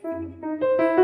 Música